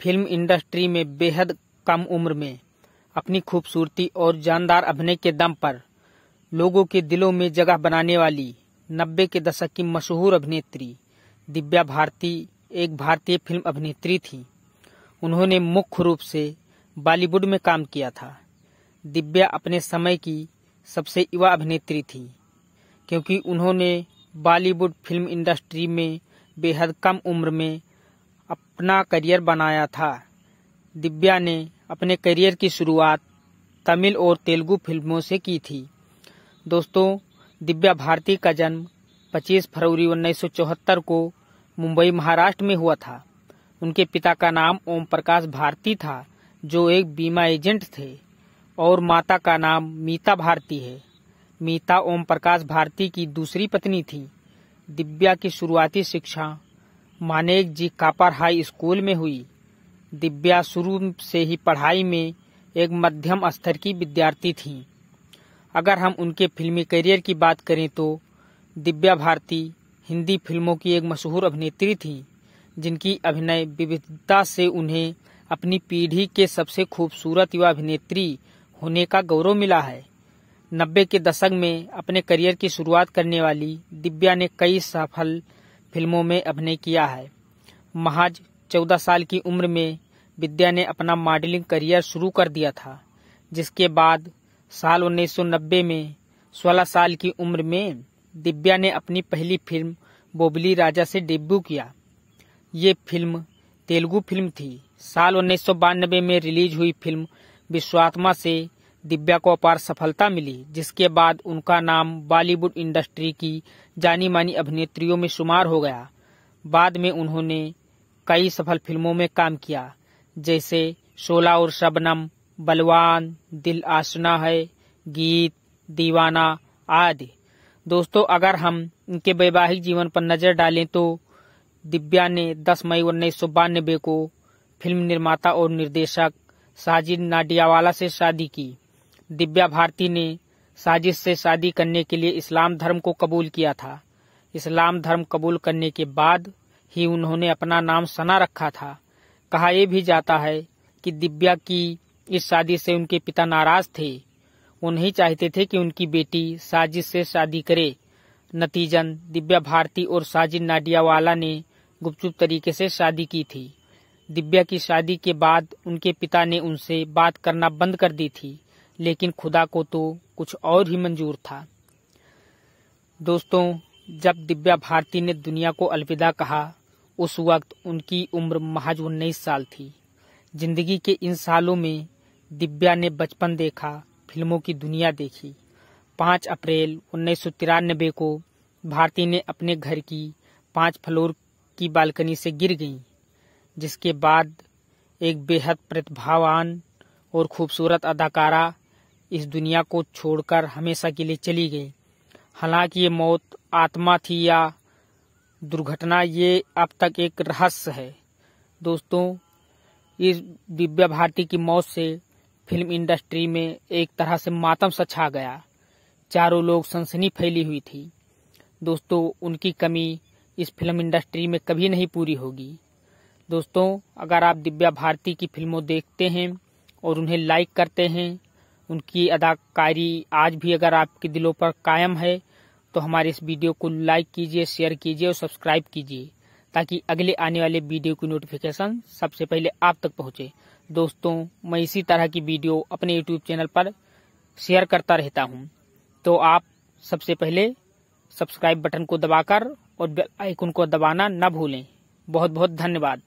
Film industry में बेहद कम उम्र में, अपनी खूबसूरती और जानदार अभिनय के दम पर, लोगों के दिलों में जगह बनाने वाली नब्बे के दशक की मशहूर अभिनेत्री दिव्या भारती एक भारतीय फ़िल्म अभिनेत्री थी। उन्होंने मुख्य रूप से बॉलीवुड में काम किया था। दिव्या अपने समय की सबसे युवा अभिनेत्री थी, क्योंकि उन्होंने बॉलीवुड फ़िल्म इंडस्ट्री में बेहद कम उम्र में अपना करियर बनाया था। दिव्या ने अपने करियर की शुरुआत तमिल और तेलुगु फ़िल्मों से की थी। दोस्तों, दिव्या भारती का जन्म 25 फरवरी 1974 को मुंबई, महाराष्ट्र में हुआ था। उनके पिता का नाम ओम प्रकाश भारती था, जो एक बीमा एजेंट थे। और माता का नाम मीता भारती है। मीता ओम प्रकाश भारती की दूसरी पत्नी थी। दिव्या की शुरुआती शिक्षा Manek ji Cooper high school में हुई। दिव्या शुरू से ही पढ़ाई में एक मध्यम स्तर की विद्यार्थी थी। अगर हम उनके फिल्मी करियर की बात करें तो दिव्या भारती हिंदी फ़िल्मों की एक मशहूर अभिनेत्री थी, जिनकी अभिनय विविधता से उन्हें अपनी पीढ़ी के सबसे खूबसूरत युवा अभिनेत्री होने का गौरव मिला है। नब्बे के दशक में अपने करियर की शुरुआत करने वाली दिव्या ने कई सफल फ़िल्मों में अभिनय किया है। महज चौदह साल की उम्र में विद्या ने अपना मॉडलिंग करियर शुरू कर दिया था, जिसके बाद साल 1990 में 16 साल की उम्र में दिव्या ने अपनी पहली फ़िल्म बोबली राजा से डेब्यू किया। ये फ़िल्म तेलुगु फ़िल्म थी। साल उन्नीस सौ बानबे में रिलीज़ हुई फ़िल्म विश्वात्मा से दिव्या को अपार सफलता मिली, जिसके बाद उनका नाम बॉलीवुड इंडस्ट्री की जानी मानी अभिनेत्रियों में शुमार हो गया। बाद में उन्होंने कई सफल फ़िल्मों में काम किया, जैसे शोला और शबनम, बलवान, दिल आशना है, गीत, दीवाना आदि। दोस्तों, अगर हम इनके वैवाहिक जीवन पर नज़र डालें तो दिव्या ने 10 मई उन्नीस सौ बानबे को फ़िल्म निर्माता और निर्देशक साजिद नाडियावाला से शादी की। दिव्या भारती ने साजिद से शादी करने के लिए इस्लाम धर्म को कबूल किया था। इस्लाम धर्म कबूल करने के बाद ही उन्होंने अपना नाम सना रखा था। कहा यह भी जाता है कि दिव्या की इस शादी से उनके पिता नाराज़ थे। वो नहीं चाहते थे कि उनकी बेटी साजिद से शादी करे। नतीजन दिव्या भारती और साजिद नाडियावाला ने गुपचुप तरीके से शादी की थी। दिव्या की शादी के बाद उनके पिता ने उनसे बात करना बंद कर दी थी लेकिन खुदा को तो कुछ और ही मंजूर था। दोस्तों जब दिव्या भारती ने दुनिया को अलविदा कहा उस वक्त उनकी उम्र महज उन्नीस साल थी। ज़िंदगी के इन सालों में दिव्या ने बचपन देखा फ़िल्मों की दुनिया देखी। पाँच अप्रैल उन्नीस सौ तिरानबे को भारती ने अपने घर की पाँच फ्लोर की बालकनी से गिर गईं, जिसके बाद एक बेहद प्रतिभावान और खूबसूरत अदाकारा इस दुनिया को छोड़कर हमेशा के लिए चली गई। हालाँकि ये मौत आत्मा थी या दुर्घटना, ये अब तक एक रहस्य है। दोस्तों, इस दिव्या भारती की मौत से फ़िल्म इंडस्ट्री में एक तरह से मातम सा छा गया। चारों लोग सनसनी फैली हुई थी। दोस्तों, उनकी कमी इस फ़िल्म इंडस्ट्री में कभी नहीं पूरी होगी। दोस्तों, अगर आप दिव्या भारती की फ़िल्मों देखते हैं और उन्हें लाइक करते हैं, उनकी अदाकारी आज भी अगर आपके दिलों पर कायम है तो हमारे इस वीडियो को लाइक कीजिए शेयर कीजिए और सब्सक्राइब कीजिए, ताकि अगले आने वाले वीडियो की नोटिफिकेशन सबसे पहले आप तक पहुँचे। दोस्तों, मैं इसी तरह की वीडियो अपने यूट्यूब चैनल पर शेयर करता रहता हूँ। तो आप सबसे पहले सब्सक्राइब बटन को दबाकर और आइकन को दबाना न भूलें। बहुत बहुत धन्यवाद।